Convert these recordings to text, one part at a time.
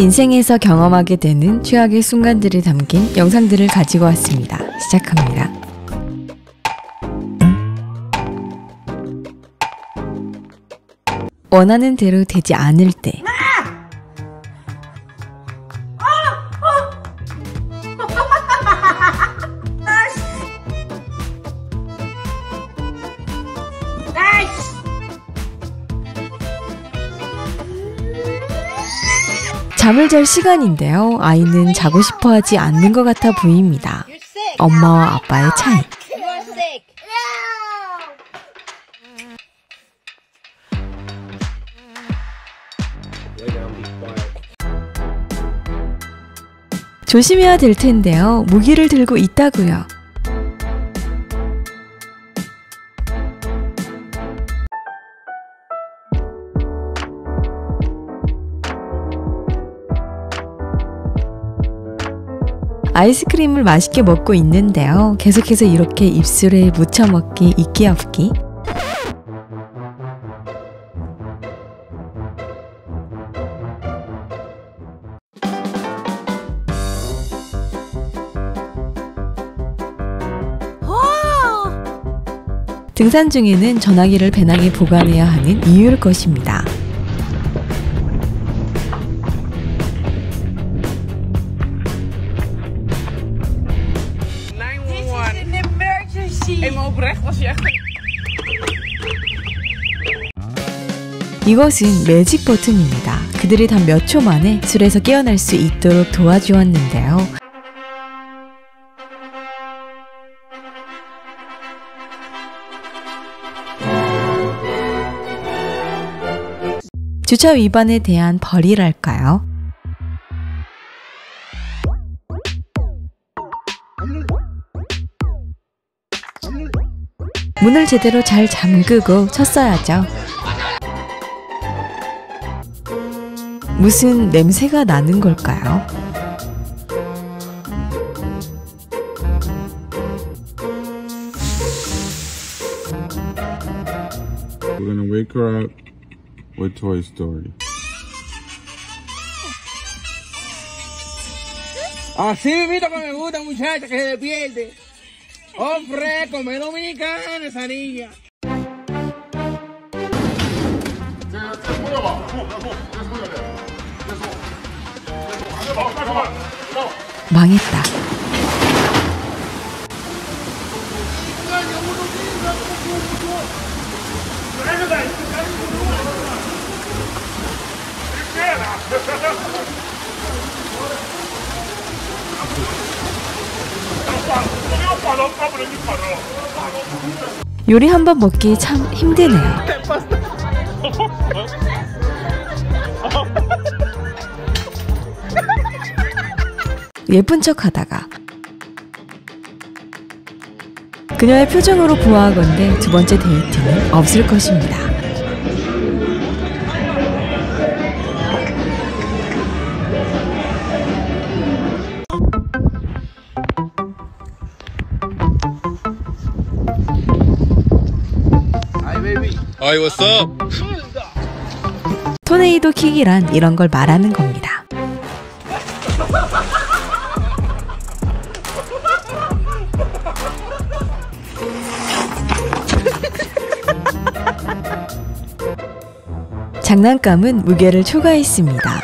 인생에서 경험하게 되는 최악의 순간들이 담긴 영상들을 가지고 왔습니다. 시작합니다. 원하는 대로 되지 않을 때. 잠을 잘 시간인데요. 아이는 자고 싶어 하지 않는 것 같아 보입니다. 엄마와 아빠의 차이. 조심해야 될 텐데요. 무기를 들고 있다고요. 아이스크림을 맛있게 먹고 있는데요. 계속해서 이렇게 입술에 묻혀 먹기 있기 없기. 등산 중에는 전화기를 배낭에 보관해야 하는 이유일 것입니다. 이것은 매직 버튼입니다. 그들이 단 몇 초 만에 술에서 깨어날 수 있도록 도와주었는데요. 주차 위반에 대한 벌이랄까요? 문을 제대로 잘 잠그고 쳤어야죠. 무슨 냄새가 나는 걸까요? We're gonna wake her up with Toy Story. Así mismo que me gusta, muchacha, que se despierte. Oh, fresco, me dominicana esa niña. 망했다. 요리 한 번 먹기 참 힘드네요. 예쁜 척 하다가 그녀의 표정으로 보아하건대 두 번째 데이트는 없을 것입니다. Hi, what's up? 토네이도 킥이란 이런 걸 말하는 겁니다. 장난감은 무게를 초과했습니다.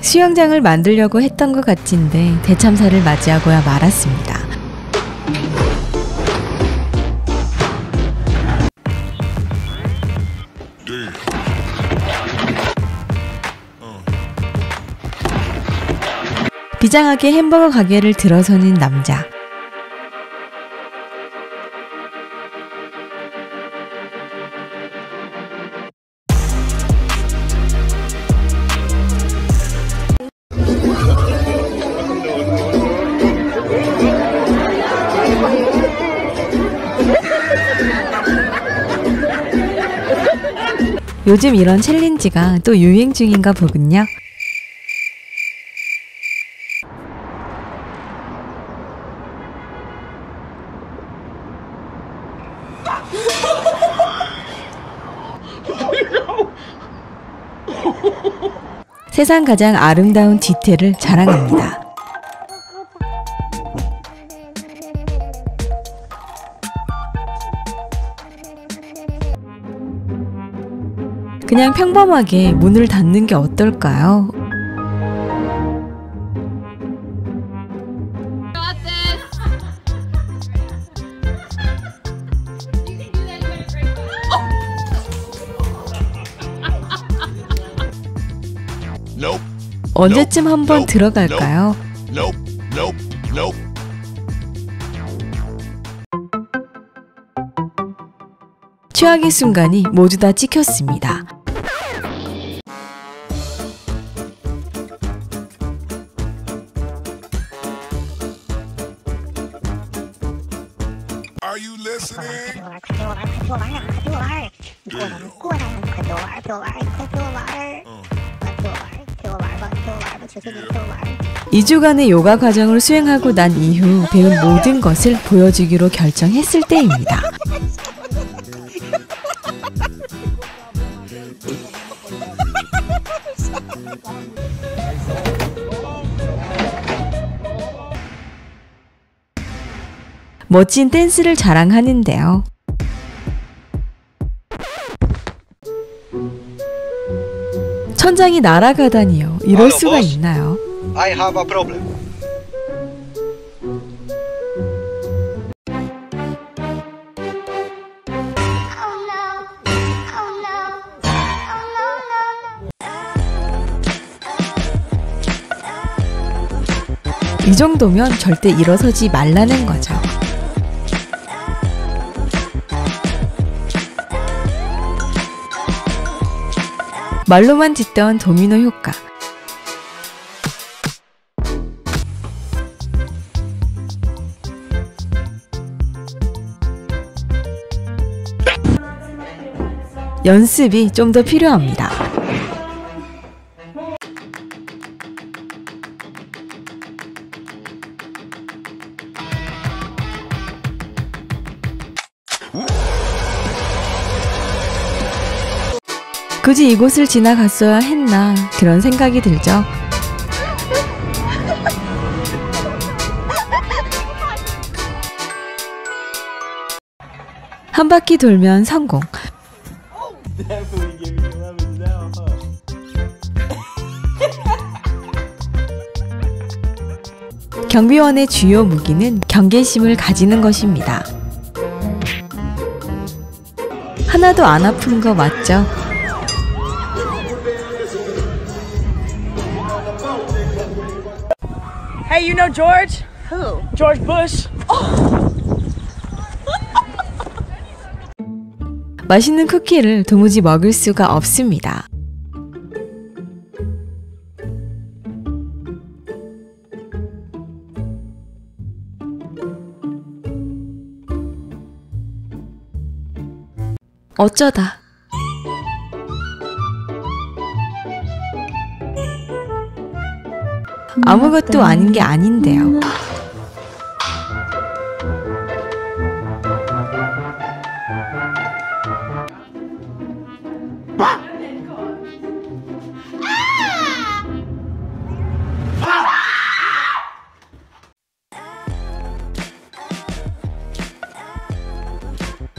수영장을 만들려고 했던 것 같은데 대참사를 맞이하고야 말았습니다. 비장하게 햄버거 가게를 들어서는 남자. 요즘 이런 챌린지가 또 유행 중인가 보군요. 세상 가장 아름다운 뒤태를 자랑합니다. 그냥 평범하게 문을 닫는 게 어떨까요? 언제쯤 한번 들어갈까요? Nope. Nope. Nope. 최악의 순간이 모두 다 찍혔습니다. Are you listening? 이주간의 요가 과정을 수행하고 난 이후 배운 모든 것을 보여주기로 결정했을 때입니다. 멋진 댄스를 자랑하는데요. 천장이 날아가다니요. 이럴 Hello, 수가 boss. 있나요? I have a problem. Oh. Oh. Oh. 이 정도면 절대 일어서지 말라는 거죠. 말로만 듣던 도미노 효과. 연습이 좀 더 필요합니다. 굳이 이곳을 지나갔어야 했나 그런 생각이 들죠. 한 바퀴 돌면 성공. 경비원의 주요 무기는 경계심을 가지는 것입니다. 하나도 안 아픈 거 맞죠? Hey, you know George? Who? George Bush. 맛있는 쿠키를 도무지 먹을 수가 없습니다. 어쩌다 아무것도 아닌 게 아닌데요.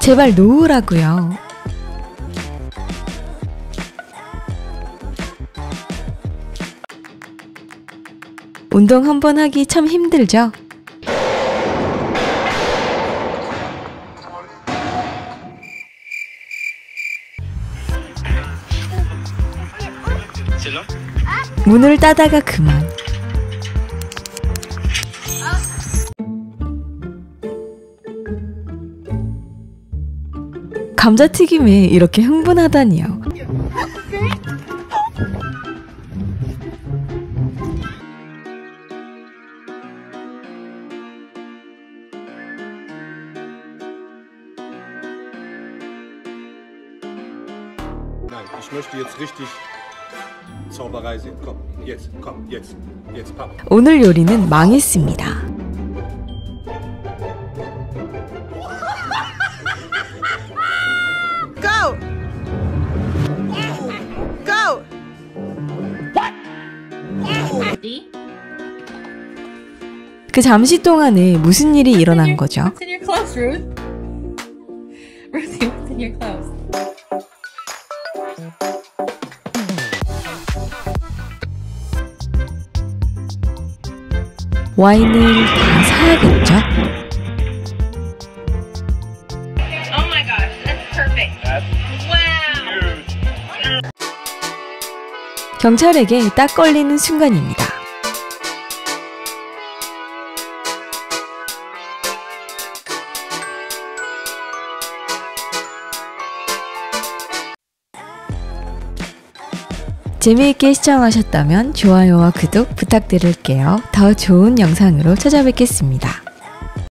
제발 놓으라고요. 운동 한 번 하기 참 힘들죠? 문을 따다가 그만. 감자튀김에 이렇게 흥분하다니요. 오늘 요리는 망했습니다. Go! Go! 그 잠시 동안에 무슨 일이 일어난 거죠? It's in your clothes, Ruth. Ruth, it's in your clothes. 와인을 다 사야겠죠? Oh. 경찰에게 딱 걸리는 순간입니다. 재미있게 시청하셨다면 좋아요와 구독 부탁드릴게요. 더 좋은 영상으로 찾아뵙겠습니다.